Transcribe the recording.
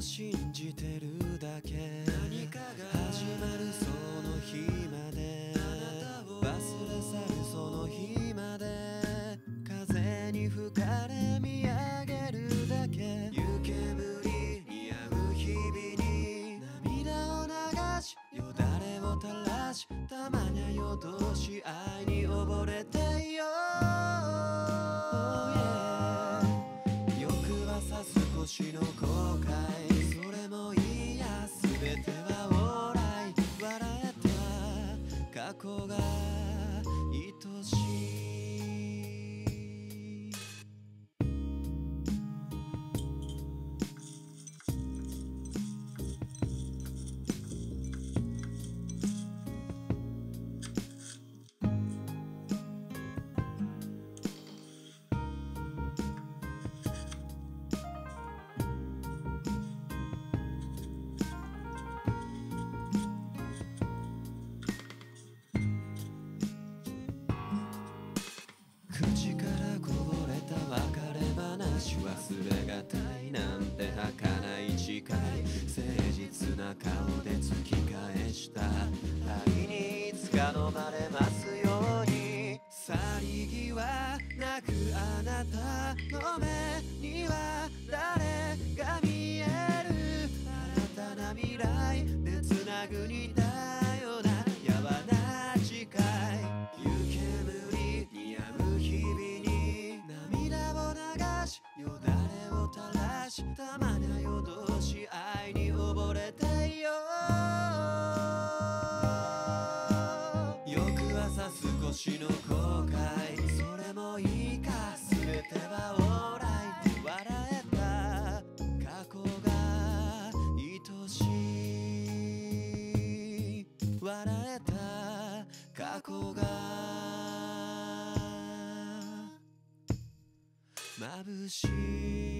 信じてるだけ。何かが始まるその日まで。忘れ去るその日まで。風に吹かれ見上げるだけ。湯煙に合う日々に。涙を流しよだれを垂らしたまにゃ夜通し愛口からこぼれた別れ話忘れがたいなんて儚い誓い。誠実な顔で突き返した愛にいつか飲まれますように。去り際なくあなたの目。少しの後悔それもいいか全てはオーライ。笑えた過去が愛しい笑えた過去が眩しい。